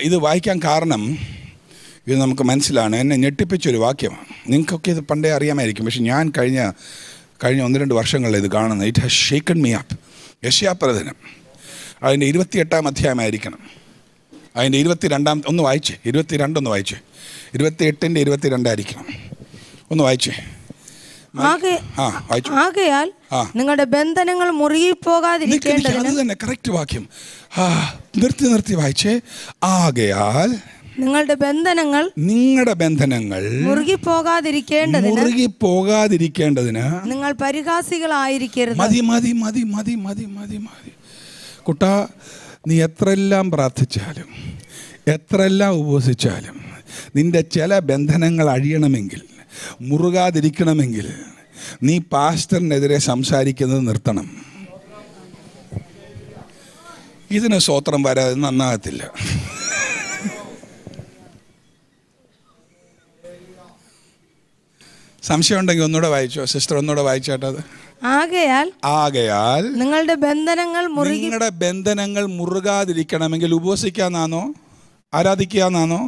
ഇത് വായിക്കാൻ കാരണം ഇത് നമുക്ക് മനസ്സിലാണ്. എന്നെ ഞെട്ടിപ്പിച്ചൊരു വാക്യമാണ്. നിങ്ങൾക്കൊക്കെ ഇത് പണ്ടേ അറിയാമായിരിക്കും. പക്ഷെ ഞാൻ കഴിഞ്ഞ കഴിഞ്ഞ ഒന്ന് രണ്ട് വർഷങ്ങളിൽ ഇത് കാണുന്നത്. It has shaken me up യശ്യാപ്രദനം അതിന്റെ ഇരുപത്തിയെട്ടാം അധ്യായമായിരിക്കണം. അതിന്റെ ഇരുപത്തി രണ്ടാം ഒന്ന് വായിച്ചേ. ഇരുപത്തി രണ്ടൊന്ന് വായിച്ചേ. ഇരുപത്തി എട്ടിന്റെ ഇരുപത്തി രണ്ടായിരിക്കണം ഒന്ന് വായിച്ചു. ആകയാൽ നിങ്ങളുടെ ബന്ധനങ്ങൾ മുറുകി നിക്ക് നിക്ക്, പോകാതിരിക്കേണ്ടതിന് തന്നെ കറക്റ്റ് വാക്യം. നിർത്തി നിർത്തി വായിച്ചേ. ആകയാൽ നിങ്ങളുടെ ബന്ധനങ്ങൾ നിങ്ങളുടെ ബന്ധനങ്ങൾ മുറുകി പോകാതിരിക്കേണ്ടതിന് മുറുകി പോകാതിരിക്കേണ്ടതിന് നിങ്ങൾ പരിഹാസികളായിരിക്കരുത്. മതി മതി മതി മതി മതി മതി മതി. കുട്ട നീ എത്രയെല്ലാം പ്രാർത്ഥിച്ചാലും എത്രയെല്ലാം ഉപവസിച്ചാലും നിന്റെ ചില ബന്ധനങ്ങൾ അഴിയണമെങ്കിൽ മുറുകാതിരിക്കണമെങ്കിൽ നീ പാസ്റ്ററിനെതിരെ സംസാരിക്കുന്നത് നിർത്തണം. ഇതിന് സ്വോത്രം വരാതെ നന്നാകത്തില്ല. സംശയം ഉണ്ടെങ്കിൽ ഒന്നുകൂടെ വായിച്ചോ സിസ്റ്റർ ഒന്നുകൂടെ വായിച്ചാട്ടത് ആകയാൽ ആകയാൽ നിങ്ങളുടെ ബന്ധനങ്ങൾ നിങ്ങളുടെ ബന്ധനങ്ങൾ മുറുകാതിരിക്കണമെങ്കിൽ ഉപവസിക്കാന്നാണോ ആരാധിക്കാന്നാണോ?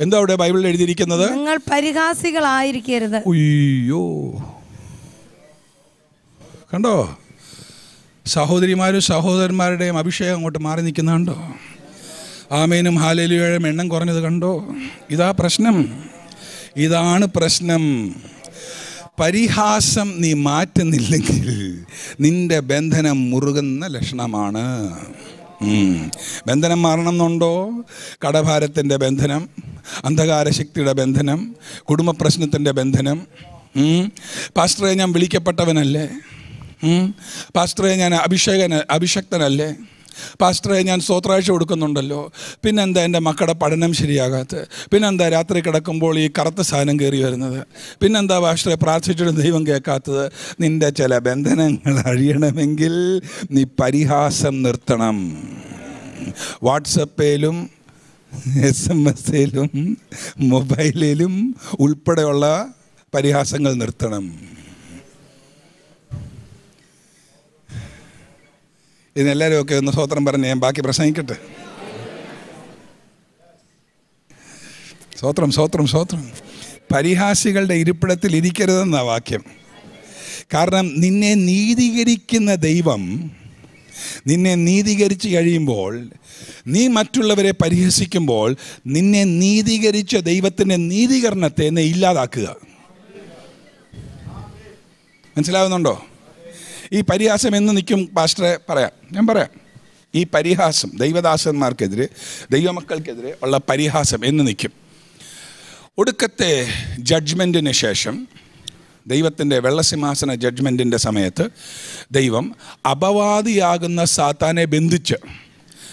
എന്താ അവിടെ ബൈബിളിൽ എഴുതിയിരിക്കുന്നത്? നിങ്ങൾ പരിഹാസികളായിരിക്കരുത്. അയ്യോ. കണ്ടോ? സഹോദരിമാരും സഹോദരന്മാരുടെയും അഭിഷേകം അങ്ങോട്ട് മാറി നിൽക്കുന്നുണ്ടോ ആമേനും ഹാലലിയുടെയും എണ്ണം കുറഞ്ഞത് കണ്ടോ? ഇതാ പ്രശ്നം. ഇതാണ് പ്രശ്നം. പരിഹാസം നീ മാറ്റുന്നില്ലെങ്കിൽ നിന്റെ ബന്ധനം മുറുകുന്ന ലക്ഷണമാണ്. ബന്ധനം മാറണം എന്നുണ്ടോ കടഭാരത്തിന്റെ ബന്ധനം അന്ധകാരശക്തിയുടെ ബന്ധനം കുടുംബ പ്രശ്നത്തിന്റെ ബന്ധനം. പാസ്റ്ററെ ഞാൻ വിളിക്കപ്പെട്ടവനല്ലേ? പാസ്റ്ററെ ഞാൻ അഭിഷേകന അഭിഷക്തനല്ലേ? പാസ്റ്ററെ ഞാൻ സ്വത്രാഴ്ച കൊടുക്കുന്നുണ്ടല്ലോ. പിന്നെന്താ എന്റെ മക്കളുടെ പഠനം ശരിയാകാത്ത? പിന്നെന്താ രാത്രി കിടക്കുമ്പോൾ ഈ കറുത്ത സാധനം കയറി വരുന്നത്? പിന്നെന്താ പാസ്റ്ററെ പ്രാർത്ഥിച്ചിട്ട് ദൈവം കേൾക്കാത്തത്? നിന്റെ ചില ബന്ധനങ്ങൾ അഴിയണമെങ്കിൽ നീ പരിഹാസം നിർത്തണം. വാട്സപ്പിലും എസ് എം എസിലും മൊബൈലിലും ഉൾപ്പെടെയുള്ള പരിഹാസങ്ങൾ നിർത്തണം. ഇതിനെല്ലാവരും ഒക്കെ ഒന്ന് സ്വോത്രം പറഞ്ഞ് ഞാൻ ബാക്കി പ്രസംഗിക്കട്ടെ. സ്വോത്രം സ്വോത്രം സ്വോത്രം പരിഹാസികളുടെ ഇരിപ്പിടത്തിൽ ഇരിക്കരുതെന്ന വാക്യം. കാരണം നിന്നെ നീതീകരിക്കുന്ന ദൈവം നിന്നെ നീതീകരിച്ച് കഴിയുമ്പോൾ നീ മറ്റുള്ളവരെ പരിഹസിക്കുമ്പോൾ നിന്നെ നീതീകരിച്ച ദൈവത്തിന്റെ നീതീകരണത്തെ എന്നെ ഇല്ലാതാക്കുക. മനസ്സിലാവുന്നുണ്ടോ? ഈ പരിഹാസം എന്ന് നിൽക്കും പാസ്റ്ററെ പറയാം. ഞാൻ പറയാം. ഈ പരിഹാസം ദൈവദാസന്മാർക്കെതിരെ ദൈവമക്കൾക്കെതിരെ ഉള്ള പരിഹാസം എന്ന് നിൽക്കും. ഒടുക്കത്തെ ജഡ്ജ്മെന്റിന് ശേഷം ദൈവത്തിന്റെ വെള്ളസിംഹാസന ജഡ്ജ്മെന്റിന്റെ സമയത്ത് ദൈവം അപവാദിയാകുന്ന സാത്താനെ ബന്ധിച്ച്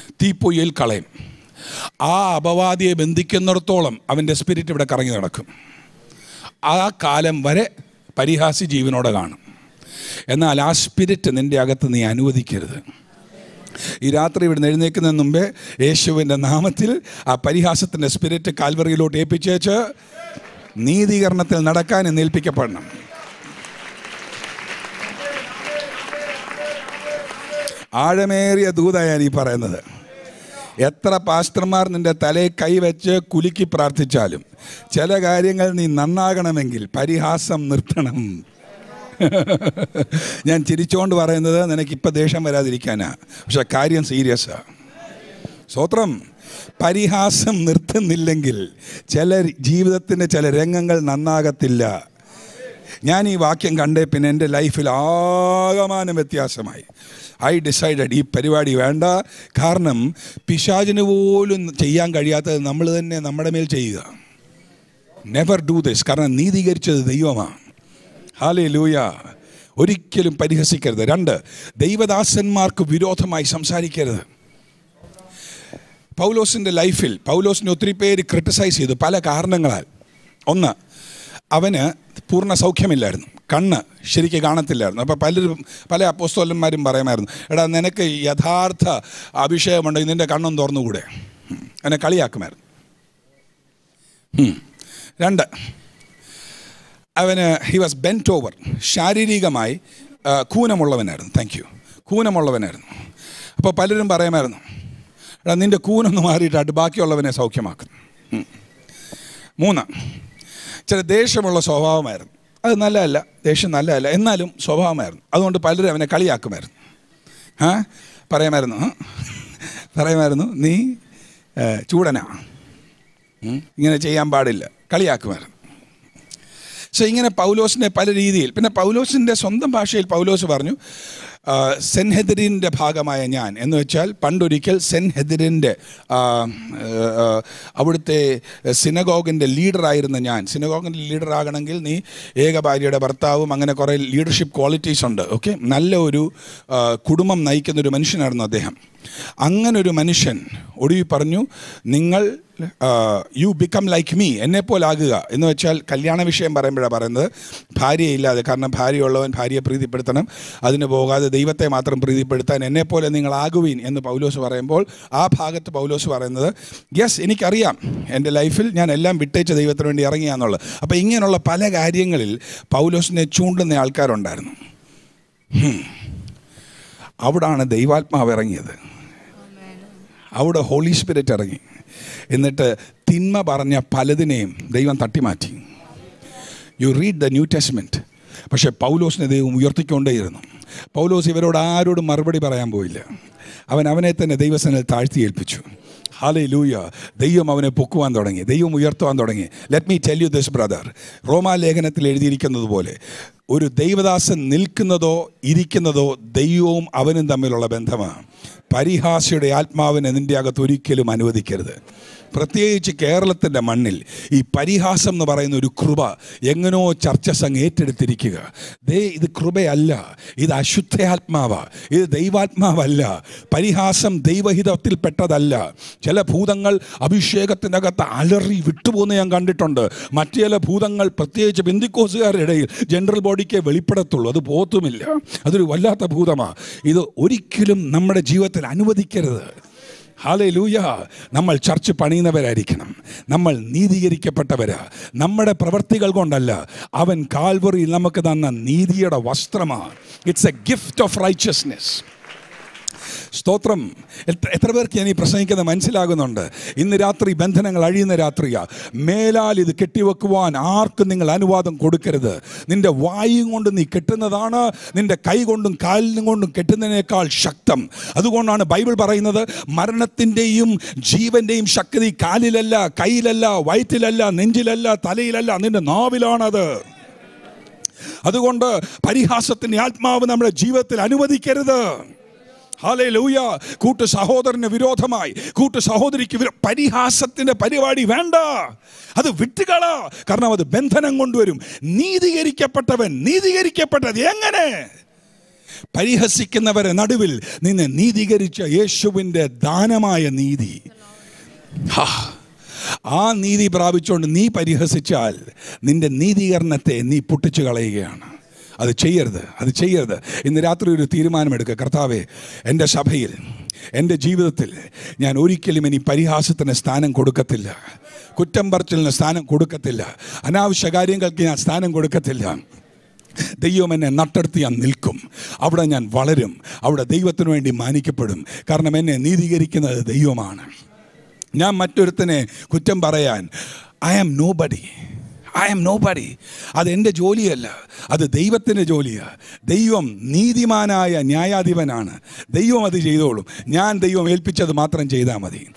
തീപ്പൊയ്യിൽ കളയും. ആ അപവാദിയെ ബന്ധിക്കുന്നിടത്തോളം അവന്റെ സ്പിരിറ്റ് ഇവിടെ കറങ്ങി നടക്കും. ആ കാലം വരെ പരിഹാസി ജീവനോടെ കാണും. എന്നാൽ ആ സ്പിരിറ്റ് നിന്റെ അകത്ത് നീ അനുവദിക്കരുത്. ഈ രാത്രി ഇവിടെ എഴുന്നേക്കുന്നതിന് മുമ്പേ യേശുവിന്റെ നാമത്തിൽ ആ പരിഹാസത്തിന്റെ സ്പിരിറ്റ് കാൽവറിയിലോട്ട് ഏൽപ്പിച്ചേച്ച് നീതീകരണത്തിൽ നടക്കാൻ എന്ന് ഏൽപ്പിക്കപ്പെടണം. ആഴമേറിയ ദൂതയാണ് ഈ പറയുന്നത്. എത്ര പാസ്റ്റർമാർ നിന്റെ തലയിൽ കൈവച്ച് കുലുക്കി പ്രാർത്ഥിച്ചാലും ചില കാര്യങ്ങൾ നീ നന്നാകണമെങ്കിൽ പരിഹാസം നിർത്തണം. ഞാൻ ചിരിച്ചുകൊണ്ട് പറയുന്നത് നിനക്കിപ്പോൾ ദേഷ്യം വരാതിരിക്കാനാ. പക്ഷെ കാര്യം സീരിയസാണ് സ്വത്രം പരിഹാസം നിർത്തുന്നില്ലെങ്കിൽ ചില ജീവിതത്തിന്റെ ചില രംഗങ്ങൾ നന്നാകത്തില്ല. ഞാൻ ഈ വാക്യം കണ്ടേ പിന്നെ എന്റെ ലൈഫിൽ ആകമാനം വ്യത്യാസമായി. ഐ ഡിസൈഡഡ് ഈ പരിപാടി വേണ്ട. കാരണം പിശാചിന് പോലും ചെയ്യാൻ കഴിയാത്തത് നമ്മൾ തന്നെ നമ്മുടെ മേൽ ചെയ്യുക. നെവർ ഡു ദിസ് കാരണം നീതീകരിച്ചത് ദൈവമാണ്. ഹാലേ ലൂയ ഒരിക്കലും പരിഹസിക്കരുത്. രണ്ട് ദൈവദാസന്മാർക്ക് വിരോധമായി സംസാരിക്കരുത്. പൗലോസിന്റെ ലൈഫിൽ പൗലോസിനെ ഒത്തിരി പേര് ക്രിട്ടിസൈസ് ചെയ്തു പല കാരണങ്ങളാൽ. ഒന്ന് അവന് പൂർണ സൗഖ്യമില്ലായിരുന്നു. കണ്ണ് ശരിക്ക് കാണത്തില്ലായിരുന്നു. അപ്പോൾ പലരും പല അപ്പോസ്തോലന്മാരും പറയുമായിരുന്നു എടാ നിനക്ക് യഥാർത്ഥ അഭിഷേകമുണ്ടെങ്കിൽ നിന്റെ കണ്ണും തുറന്നുകൂടെ. എന്നെ കളിയാക്കുമായിരുന്നു. രണ്ട് അവന് ഹി വാസ് ബെന്റ് ഓവർ ശാരീരികമായി കൂനമുള്ളവനായിരുന്നു. Thank you കൂനമുള്ളവനായിരുന്നു. അപ്പോൾ പലരും പറയുമായിരുന്നു എടാ നിന്റെ കൂനൊന്ന് മാറിയിട്ടാണ് ബാക്കിയുള്ളവനെ സൗഖ്യമാക്കും. മൂന്ന് ചില ദേഷ്യമുള്ള സ്വഭാവമായിരുന്നു. അത് നല്ലതല്ല ദേഷ്യം നല്ലതല്ല എന്നാലും സ്വഭാവമായിരുന്നു. അതുകൊണ്ട് പലരും അവനെ കളിയാക്കുമായിരുന്നു. ആ പറയുമായിരുന്നു? പറയുമായിരുന്നു നീ ചൂടനാ. ഇങ്ങനെ ചെയ്യാൻ പാടില്ല. കളിയാക്കുമായിരുന്നു. സോ ഇങ്ങനെ പൗലോസിനെ പല രീതിയിൽ പിന്നെ പൗലോസിന്റെ സ്വന്തം ഭാഷയിൽ പൗലോസ് പറഞ്ഞു സെൻഹെദരിന്റെ ഭാഗമായ ഞാൻ എന്ന് വെച്ചാൽ പണ്ടൊരിക്കൽ സെൻഹെദരിന്റെ അവിടുത്തെ സിനഗോഗിന്റെ ലീഡറായിരുന്ന ഞാൻ. സിനഗോഗിന്റെ ലീഡറാകണമെങ്കിൽ നീ ഏക ഭാര്യയുടെ ഭർത്താവും അങ്ങനെ കുറേ ലീഡർഷിപ്പ് ക്വാളിറ്റീസ് ഉണ്ട് ഓക്കെ നല്ല ഒരു കുടുംബം നയിക്കുന്ന ഒരു മനുഷ്യനായിരുന്നു അദ്ദേഹം. അങ്ങനൊരു മനുഷ്യൻ ഒടുവി പറഞ്ഞു നിങ്ങൾ യു ബിക്കം ലൈക്ക് മീ എന്നെപ്പോലാകുക എന്ന് വെച്ചാൽ കല്യാണ വിഷയം പറയുമ്പോഴാണ് പറയുന്നത്. ഭാര്യയില്ലാതെ കാരണം ഭാര്യയുള്ളവൻ ഭാര്യയെ പ്രീതിപ്പെടുത്തണം. അതിന് പോകാതെ ദൈവത്തെ മാത്രം പ്രീതിപ്പെടുത്താൻ എന്നെപ്പോലെ നിങ്ങളാകുവീൻ എന്ന് പൗലോസ് പറയുമ്പോൾ ആ ഭാഗത്ത് പൗലോസ് പറയുന്നത് യെസ് എനിക്കറിയാം. എന്റെ ലൈഫിൽ ഞാൻ എല്ലാം വിട്ടേച്ച് ദൈവത്തിന് വേണ്ടി ഇറങ്ങിയാന്നുള്ളത്. അപ്പോൾ ഇങ്ങനെയുള്ള പല കാര്യങ്ങളിൽ പൗലോസിനെ ചൂണ്ടുന്ന ആൾക്കാരുണ്ടായിരുന്നു. അവിടാണ് ദൈവാത്മാവ് ഇറങ്ങിയത്. അവിടെ ഹോളി സ്പിരിറ്റ് ഇറങ്ങി. എന്നിട്ട് തിന്മ പറഞ്ഞ പലതിനെയും ദൈവം തട്ടിമാറ്റി. You read the new testament പക്ഷേ പൗലോസിനെ ദൈവം ഉയർത്തിക്കൊണ്ടേയിരുന്നു. പൗലോസ് ഇവരോട് ആരോടും മറുപടി പറയാൻ പോയില്ല. അവൻ അവനെ തന്നെ ദൈവസനിൽ താഴ്ത്തി ഏൽപ്പിച്ചു. ഹാലേ ലൂയ ദൈവം അവനെ പൊക്കുവാൻ തുടങ്ങി. ദൈവം ഉയർത്തുവാൻ തുടങ്ങി. Let me tell you this brother റോമാലേഖനത്തിൽ എഴുതിയിരിക്കുന്നത് പോലെ ഒരു ദൈവദാസൻ നിൽക്കുന്നതോ ഇരിക്കുന്നതോ ദൈവവും അവനും തമ്മിലുള്ള ബന്ധമാണ്. പരിഹാസിയുടെ ആത്മാവിനെ നിന്റെ അകത്ത് ഒരിക്കലും അനുവദിക്കരുത്. പ്രത്യേകിച്ച് കേരളത്തിന്റെ മണ്ണിൽ ഈ പരിഹാസം എന്ന് പറയുന്ന ഒരു കൃപ എങ്ങനോ ചർച്ച സംഘം ഏറ്റെടുത്തിരിക്കുക. ദേ ഇത് കൃപയല്ല ഇത് അശുദ്ധയാത്മാവ ഇത് ദൈവാത്മാവല്ല പരിഹാസം ദൈവഹിതത്തിൽപ്പെട്ടതല്ല. ചില ഭൂതങ്ങൾ അഭിഷേകത്തിന്റെ അകത്ത് അലറി വിട്ടുപോകുന്ന ഞാൻ കണ്ടിട്ടുണ്ട്. മറ്റു ചില ഭൂതങ്ങൾ പ്രത്യേകിച്ച് ബിന്ദിക്കോസുകാരുടെ ഇടയിൽ ജനറൽ ബോഡിക്ക് വെളിപ്പെടത്തുള്ളൂ അത് പോത്തുമില്ല അതൊരു വല്ലാത്ത ഭൂതമാണ് ഇത് ഒരിക്കലും നമ്മുടെ ജീവിതത്തിൽ അനുവദിക്കരുത്. ഹാലേ ലൂയ നമ്മൾ ചർച്ച് പണിയുന്നവരായിരിക്കണം. നമ്മൾ നീതീകരിക്കപ്പെട്ടവരാ. നമ്മുടെ പ്രവർത്തികൾ കൊണ്ടല്ല. അവൻ കാൽവറിയിൽ നമുക്ക് തന്ന നീതിയുടെ വസ്ത്രമാണ് it's a gift of righteousness സ്തോത്രം. എത്ര പേർക്ക് ഞാൻ ഈ പ്രസംഗിക്കുന്നത് മനസ്സിലാകുന്നുണ്ട്? ഇന്ന് രാത്രി ബന്ധനങ്ങൾ അഴിയുന്ന രാത്രിയാണ് മേലാൽ ഇത് കെട്ടിവെക്കുവാൻ ആർക്കും നിങ്ങൾ അനുവാദം കൊടുക്കരുത്. നിന്റെ വായും കൊണ്ട് നീ കെട്ടുന്നതാണ്. നിന്റെ കൈ കൊണ്ടും കാലിനും കൊണ്ടും കെട്ടുന്നതിനേക്കാൾ ശക്തം. അതുകൊണ്ടാണ് ബൈബിൾ പറയുന്നത് മരണത്തിന്റെയും ജീവന്റെയും ശക്തി കാലിലല്ല കയ്യിലല്ല വയറ്റിലല്ല നെഞ്ചിലല്ല തലയിലല്ല നിന്റെ നാവിലാണത്. അതുകൊണ്ട് പരിഹാസത്തിന്റെ ആത്മാവ് നമ്മുടെ ജീവിതത്തിൽ അനുവദിക്കരുത്. ഹാലേ ലൂയ കൂട്ടു സഹോദരന് വിരോധമായി കൂട്ടു സഹോദരിക്ക് പരിഹാസത്തിന്റെ പരിപാടി വേണ്ട. അത് വിട്ടുകള. കാരണം അത് ബന്ധനം കൊണ്ടുവരും. നീതീകരിക്കപ്പെട്ടവൻ നീതീകരിക്കപ്പെട്ടത് എങ്ങനെ? പരിഹസിക്കുന്നവരെ നടുവിൽ നിന്ന് നീതീകരിച്ച യേശുവിന്റെ ദാനമായ നീതി. ഹാ. ആ നീതി പ്രാപിച്ചുകൊണ്ട് നീ പരിഹസിച്ചാൽ നിന്റെ നീതീകരണത്തെ നീ പൊട്ടിച്ചു കളയുകയാണ്. അത് ചെയ്യരുത് അത് ചെയ്യരുത്. ഇന്ന് രാത്രി ഒരു തീരുമാനമെടുക്കുക കർത്താവേ. എന്റെ സഭയിൽ എന്റെ ജീവിതത്തിൽ ഞാൻ ഒരിക്കലും ഇനി പരിഹാസത്തിന് സ്ഥാനം കൊടുക്കത്തില്ല. കുറ്റം പറച്ചിലിന് സ്ഥാനം കൊടുക്കത്തില്ല. അനാവശ്യ കാര്യങ്ങൾക്ക് ഞാൻ സ്ഥാനം കൊടുക്കത്തില്ല. ദൈവം എന്നെ നട്ടെടുത്ത് ഞാൻ നിൽക്കും. അവിടെ ഞാൻ വളരും. അവിടെ ദൈവത്തിനു വേണ്ടി മാനിക്കപ്പെടും. കാരണം എന്നെ നീതീകരിക്കുന്നത് ദൈവമാണ്. ഞാൻ മറ്റൊരുത്തനെ കുറ്റം പറയാൻ I am nobody I am nobody അത് എന്റെ ജോലിയല്ല. അത് ദൈവത്തിന്റെ ജോലിയാണ് ദൈവം നീതിമാനായ ന്യായാധിപനാണ്. ദൈവം അത് ചെയ്തോളും. ഞാൻ ദൈവം ഏൽപ്പിച്ചത് മാത്രം ചെയ്താൽ മതി.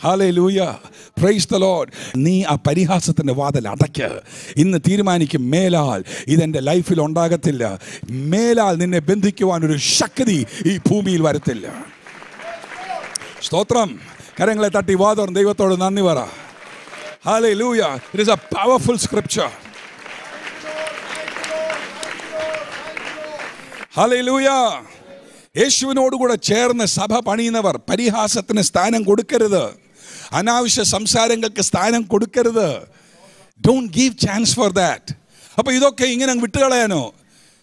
ഹാലേ ലൂയ പ്രൈസ് ദ ലോഡ് നീ ആ പരിഹാസത്തിന്റെ വാതിൽ അടയ്ക്ക്. ഇന്ന് തീരുമാനിക്കും. മേലാൽ ഇതെന്റെ ലൈഫിൽ ഉണ്ടാകത്തില്ല. മേലാൽ നിന്നെ ബന്ധിക്കുവാൻ ഒരു ശക്തി ഈ ഭൂമിയിൽ വരത്തില്ല. സ്തോത്രം. കരങ്ങളെ തട്ടി വാതോറും ദൈവത്തോട് നന്ദി പറ. ഹാലേ It is a powerful scripture. Scripture hallelujah യേശുവിനോടുകൂടെ ചേർന്ന് സഭ പണിയുന്നവർ പരിഹാസത്തിന് സ്ഥാനം കൊടുക്കരുത്. അനാവശ്യ സംസാരങ്ങൾക്ക് സ്ഥാനം കൊടുക്കരുത്. Don't give chance for that അപ്പോൾ ഇതൊക്കെ ഇങ്ങനെ വിട്ടുകളയാനോ?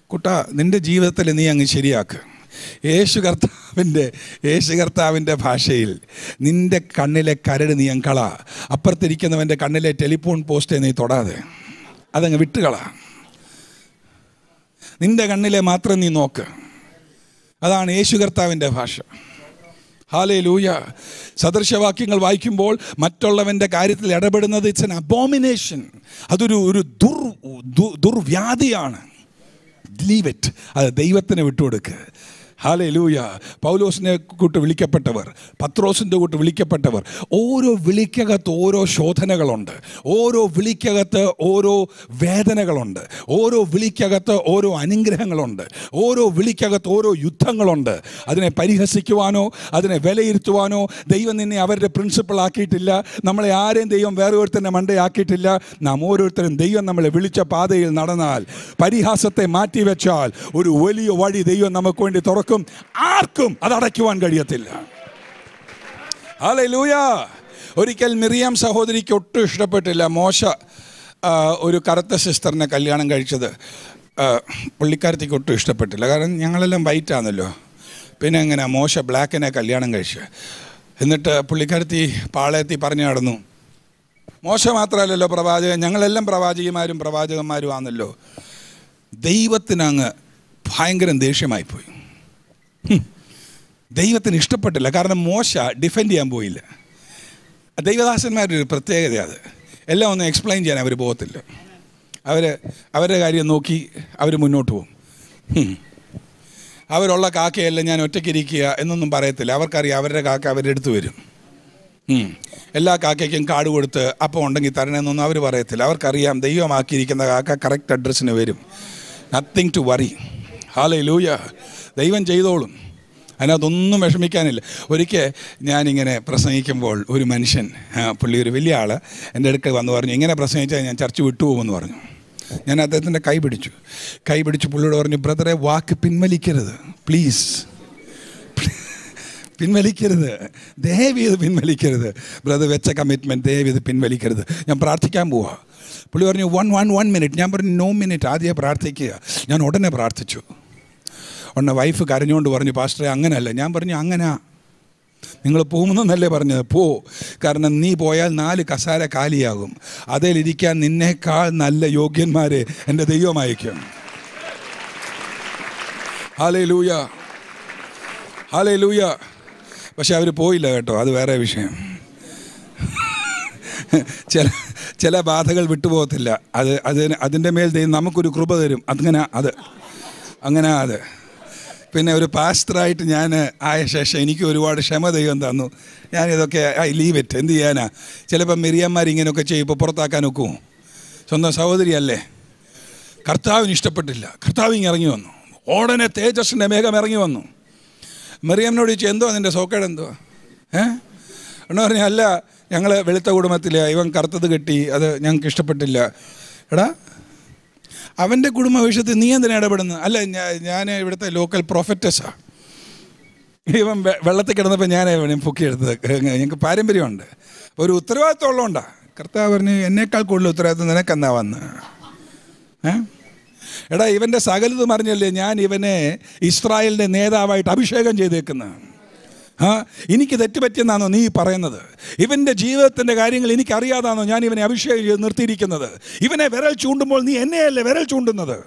കുട്ട നിന്റെ ജീവിതത്തിൽ നീ അങ്ങ് ശരിയാക്ക്. യേശു കർത്താവിന്റെ യേശു കർത്താവിന്റെ ഭാഷയിൽ. നിന്റെ കണ്ണിലെ കരട് നീ അങ്ങ് കള അപ്പുറത്തിരിക്കുന്നവന്റെ കണ്ണിലെ ടെലിഫോൺ പോസ്റ്റേ നീ തൊടാതെ. അതങ്ങ് വിട്ടുകള. നിന്റെ കണ്ണിലെ മാത്രം നീ നോക്ക്. അതാണ് യേശു കർത്താവിന്റെ ഭാഷ. ഹാലേ ലൂയ സദൃശവാക്യങ്ങൾ വായിക്കുമ്പോൾ മറ്റുള്ളവന്റെ കാര്യത്തിൽ ഇടപെടുന്നത് ഇറ്റ്സ് എൻ അബോമിനേഷൻ അതൊരു ഒരു ദുർ ദുർവ്യാധിയാണ്. ലീവ് ഇറ്റ് അത് ദൈവത്തിന് വിട്ടുകൊടുക്കുക ഹാലേ ലൂയ പൗലോസിനെ കൂട്ട് വിളിക്കപ്പെട്ടവർ പത്രോസിന്റെ കൂട്ട് വിളിക്കപ്പെട്ടവർ ഓരോ വിളിക്കകത്ത് ഓരോ ശോധനകളുണ്ട്. ഓരോ വിളിക്കകത്ത് ഓരോ വേദനകളുണ്ട്. ഓരോ വിളിക്കകത്ത് ഓരോ അനുഗ്രഹങ്ങളുണ്ട്. ഓരോ വിളിക്കകത്ത് ഓരോ യുദ്ധങ്ങളുണ്ട്. അതിനെ പരിഹസിക്കുവാനോ അതിനെ വിലയിരുത്തുവാനോ ദൈവം നിന്നെ അവരുടെ പ്രിൻസിപ്പൾ ആക്കിയിട്ടില്ല. നമ്മളെ ആരെയും ദൈവം വേറെ ഒരുത്തന്നെ മണ്ടയാക്കിയിട്ടില്ല. നാം ഓരോരുത്തരും ദൈവം നമ്മളെ വിളിച്ച പാതയിൽ നടന്നാൽ പരിഹാസത്തെ മാറ്റിവെച്ചാൽ ഒരു വലിയ വഴി ദൈവം നമുക്ക് വേണ്ടി തുറക്കും. ആർക്കും അത് അടയ്ക്കുവാൻ കഴിയത്തില്ല. ഹലൂയ ഒരിക്കൽ മിറിയാം സഹോദരിക്ക് ഒട്ടും ഇഷ്ടപ്പെട്ടില്ല. മോശ ഒരു കറുത്ത സിസ്റ്ററിനെ കല്യാണം കഴിച്ചത്. പുള്ളിക്കാരത്തിക്ക് ഒട്ടും ഇഷ്ടപ്പെട്ടില്ല. കാരണം ഞങ്ങളെല്ലാം വൈറ്റ് ആണല്ലോ. പിന്നെ എങ്ങനെ? മോശ ബ്ലാക്കിനെ കല്യാണം കഴിച്ചു. എന്നിട്ട് പുള്ളിക്കാരത്തി പാളയത്തി പറഞ്ഞു നടന്നു. മോശ മാത്രമല്ലല്ലോ പ്രവാചകൻ. ഞങ്ങളെല്ലാം പ്രവാചകന്മാരും പ്രവാചകന്മാരും ആണല്ലോ. ദൈവത്തിനങ്ങ് ഭയങ്കരം ദേഷ്യമായിപ്പോയി. ദൈവത്തിന് ഇഷ്ടപ്പെട്ടില്ല. കാരണം മോശ ഡിഫെൻഡ് ചെയ്യാൻ പോയില്ല. ദൈവദാസന്മാരുടെ ഒരു പ്രത്യേകത അത്. എല്ലാം ഒന്ന് എക്സ്പ്ലെയിൻ ചെയ്യാൻ അവർ പോകത്തില്ല. അവർ അവരുടെ കാര്യം നോക്കി അവർ മുന്നോട്ട് പോകും. അവരുള്ള കാക്കയല്ല ഞാൻ ഒറ്റയ്ക്കിരിക്കുക എന്നൊന്നും പറയത്തില്ല. അവർക്കറിയാം അവരുടെ കാക്ക അവരുടെ അടുത്ത് വരും. എല്ലാ കാക്കയ്ക്കും കാട് കൊടുത്ത് അപ്പം ഉണ്ടെങ്കിൽ തരണമെന്നൊന്നും അവർ പറയത്തില്ല. അവർക്കറിയാം ദൈവമാക്കിയിരിക്കുന്ന കാക്ക കറക്റ്റ് അഡ്രസ്സിന് വരും. നത്തിങ് ടു വറി ഹാലേ ലൂയ ദൈവം ചെയ്തോളും. അതിനകത്തൊന്നും വിഷമിക്കാനില്ല. ഒരിക്കൽ ഞാനിങ്ങനെ പ്രസംഗിക്കുമ്പോൾ ഒരു മനുഷ്യൻ പുള്ളി ഒരു വലിയ ആൾ എന്റെ അടുക്കൽ വന്ന് പറഞ്ഞു ഇങ്ങനെ പ്രസംഗിച്ചാൽ ഞാൻ ചർച്ച വിട്ടുപോകുമെന്ന് പറഞ്ഞു. ഞാൻ അദ്ദേഹത്തിന്റെ കൈ പിടിച്ചു. കൈ പിടിച്ച് പുള്ളിയോട് പറഞ്ഞു ബ്രദറെ വാക്ക് പിൻവലിക്കരുത്. പ്ലീസ്. പിൻവലിക്കരുത്. ദയവ് ചെയ്ത് പിൻവലിക്കരുത്. ബ്രദർ വെച്ച കമ്മിറ്റ്മെന്റ് ദയവ് ചെയ്ത് പിൻവലിക്കരുത്. ഞാൻ പ്രാർത്ഥിക്കാൻ പോവാ. പുള്ളി പറഞ്ഞു വൺ വൺ വൺ മിനിറ്റ്. ഞാൻ പറഞ്ഞു നോ മിനിറ്റ്. ആദ്യം പ്രാർത്ഥിക്കുക. ഞാൻ ഉടനെ പ്രാർത്ഥിച്ചു. ഉടനെ വൈഫ് കരഞ്ഞുകൊണ്ട് പറഞ്ഞു പാസ്റ്ററെ അങ്ങനല്ല. ഞാൻ പറഞ്ഞു അങ്ങനെ. നിങ്ങൾ പോകുമെന്നല്ലേ പറഞ്ഞത്. പോ. കാരണം നീ പോയാൽ നാല് കസാര കാലിയാകും. അതിലിരിക്കാൻ നിന്നേക്കാൾ നല്ല യോഗ്യന്മാരെ എന്റെ ദൈവം അയക്കും ഹാലേ ലൂയ ഹാലേ ലൂയ പക്ഷെ അവർ പോയില്ല കേട്ടോ അത് വേറെ വിഷയം. ചില ചില ബാധകൾ വിട്ടുപോകത്തില്ല. അത് അതിന് അതിന്റെ മേൽ നമുക്കൊരു കൃപ തരും. അങ്ങനെ അത് അങ്ങനെ അത്. പിന്നെ ഒരു പാസ്റ്ററായിട്ട് ഞാൻ ആയ ശേഷം എനിക്ക് ഒരുപാട് ക്ഷമ ദൈവം തന്നു. ഞാനിതൊക്കെ ഐ ലീവ് ഇറ്റ് എന്ത് ചെയ്യാനാ? ചിലപ്പോൾ മെരിയന്മാർ ഇങ്ങനെയൊക്കെ ചെയ്യുമ്പോൾ പുറത്താക്കാൻ ഒക്കുമോ സ്വന്തം സഹോദരിയല്ലേ കർത്താവിന് ഇഷ്ടപ്പെട്ടില്ല. കർത്താവ് ഇങ്ങനെ ഇറങ്ങി വന്നു. ഓടനെ തേജസ്സിന്റെ മേഘം ഇറങ്ങി വന്നു. മെറിയമ്മിനോട് ചോദിച്ചു എന്തോ നിന്റെ സോക്കേട് എന്തോ ഏ? എന്ന് പറഞ്ഞാൽ അല്ല ഞങ്ങൾ വെളുത്ത കുടുംബത്തിൽ ഇവൻ കറുത്തത് കെട്ടി അത് ഞങ്ങൾക്ക് ഇഷ്ടപ്പെട്ടില്ല. എടാ അവന്റെ കുടുംബ വിഷയത്തിൽ നീ എന്തിനാ ഇടപെടുന്നത്? അല്ല ഞാൻ ഇവിടുത്തെ ലോക്കൽ പ്രൊഫറ്റസാ ഇവൻ വെള്ളത്തിൽ കിടന്നപ്പോൾ ഞാൻ ഇവനെ പൊക്കിയെടുത്തത് ഞങ്ങൾക്ക് പാരമ്പര്യമുണ്ട്. ഒരു ഉത്തരവാദിത്വം ഉള്ളതുകൊണ്ടാ കർത്താവ് പറഞ്ഞു എന്നേക്കാൾ കൂടുതൽ ഉത്തരവാദിത്വം നിനക്കെന്നാ വന്ന്? എടാ ഇവന്റെ സകലതും അറിഞ്ഞല്ലേ ഞാൻ ഇവനെ ഇസ്രായേലിന്റെ നേതാവായിട്ട് അഭിഷേകം ചെയ്തേക്കുന്നത് ആ എനിക്ക് തെറ്റുപറ്റിയെന്നാണോ നീ പറയുന്നത്? ഇവന്റെ ജീവിതത്തിന്റെ കാര്യങ്ങൾ എനിക്കറിയാതാണോ ഞാൻ ഇവനെ അഭിഷേകം ചെയ്ത് നിർത്തിയിരിക്കുന്നത്? ഇവനെ വിരൽ ചൂണ്ടുമ്പോൾ നീ എന്നെയല്ലേ വിരൽ ചൂണ്ടുന്നത്?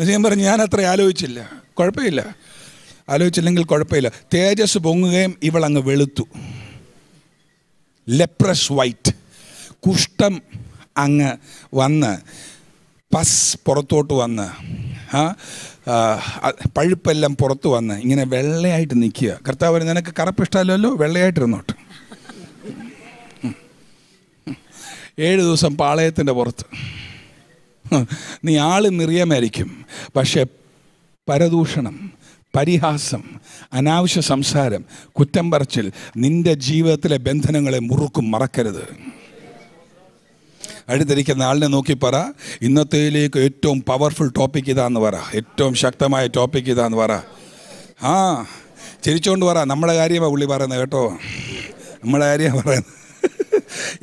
ഞാൻ പറഞ്ഞു ഞാൻ അത്ര ആലോചിച്ചില്ല. കുഴപ്പമില്ല. ആലോചിച്ചില്ലെങ്കിൽ കുഴപ്പമില്ല. തേജസ് പൊങ്ങുകയും ഇവളങ്ങ് വെളുത്തു. Leprosy white. കുഷ്ഠം അങ്ങ് വന്ന് പസ് പുറത്തോട്ട് വന്ന് ആ പഴുപ്പെല്ലാം പുറത്ത് വന്ന് ഇങ്ങനെ വെള്ളയായിട്ട് നിൽക്കുക. കർത്താവ് നിനക്ക് കറുപ്പ് ഇഷ്ടമല്ലല്ലോ? വെള്ളയായിട്ടിരുന്നോട്ട്. ഏഴ് ദിവസം പാളയത്തിന്റെ പുറത്ത്. നീ ആൾ നിറിയമായിരിക്കും പക്ഷെ പരദൂഷണം പരിഹാസം അനാവശ്യ സംസാരം കുറ്റം പറച്ചിൽ നിന്റെ ജീവിതത്തിലെ ബന്ധനങ്ങളെ മുറുക്കും മറക്കരുത്. അടുത്തിരിക്കുന്ന ആളിനെ നോക്കി പറ. ഇന്നത്തേലേക്ക് ഏറ്റവും പവർഫുൾ ടോപ്പിക് ഇതാന്ന് പറ. ഏറ്റവും ശക്തമായ ടോപ്പിക് ഇതാന്ന് പറ. ആ ചിരിച്ചുകൊണ്ട് പറ. നമ്മളെ കാര്യമാണ് പുള്ളി പറയുന്നത് കേട്ടോ. നമ്മളെ കാര്യമാണ് പറയുന്നത്.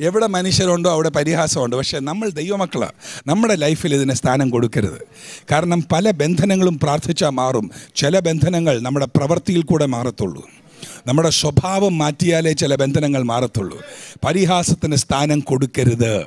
എവിടെ മനുഷ്യരുണ്ടോ അവിടെ പരിഹാസമുണ്ട്. പക്ഷേ നമ്മൾ ദൈവമക്കളാണ് നമ്മുടെ ലൈഫിൽ ഇതിന് സ്ഥാനം കൊടുക്കരുത്. കാരണം പല ബന്ധനങ്ങളും പ്രാർത്ഥിച്ചാൽ മാറും. ചില ബന്ധനങ്ങൾ നമ്മുടെ പ്രവൃത്തിയിൽ കൂടെ മാറത്തുള്ളൂ. നമ്മുടെ സ്വഭാവം മാറ്റിയാലേ ചില ബന്ധനങ്ങൾ മാറത്തുള്ളൂ. പരിഹാസത്തിന് സ്ഥാനം കൊടുക്കരുത്.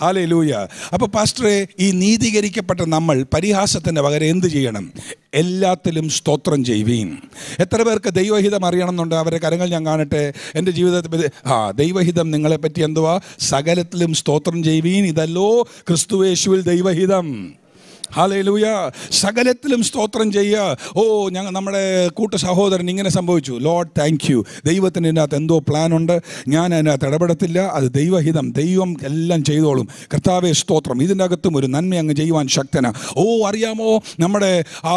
ഹാലേ ലൂയ അപ്പോൾ പാസ്റ്ററെ ഈ നീതീകരിക്കപ്പെട്ട നമ്മൾ പരിഹാസത്തിന്റെ പകരം എന്ത് ചെയ്യണം? എല്ലാത്തിലും സ്തോത്രം ചെയ്യുവീൻ. എത്ര പേർക്ക് ദൈവഹിതം അറിയണമെന്നുണ്ട്? അവരെ കരങ്ങൾ ഞാൻ കാണട്ടെ. എന്റെ ജീവിതത്തെ പറ്റി- ആ ദൈവഹിതം നിങ്ങളെപ്പറ്റി എന്തുവാ? സകലത്തിലും സ്തോത്രം ചെയ്യുവീൻ. ഇതല്ലോ ക്രിസ്തുവേശുവിൽ ദൈവഹിതം. ഹാലയിലൂയ സകലത്തിലും സ്തോത്രം ചെയ്യുക ഓ ഞങ്ങൾ നമ്മുടെ കൂട്ട സഹോദരൻ ഇങ്ങനെ സംഭവിച്ചു. ലോഡ് താങ്ക് യു ദൈവത്തിന് ഇതിനകത്ത് എന്തോ പ്ലാൻ ഉണ്ട്. ഞാൻ അതിനകത്ത് ഇടപെടത്തില്ല. അത് ദൈവഹിതം ദൈവം എല്ലാം ചെയ്തോളും. കർത്താവെ സ്തോത്രം. ഇതിന്റെ അകത്തും ഒരു നന്മ അങ്ങ് ചെയ്യുവാൻ ശക്തന. ഓ അറിയാമോ? നമ്മുടെ ആ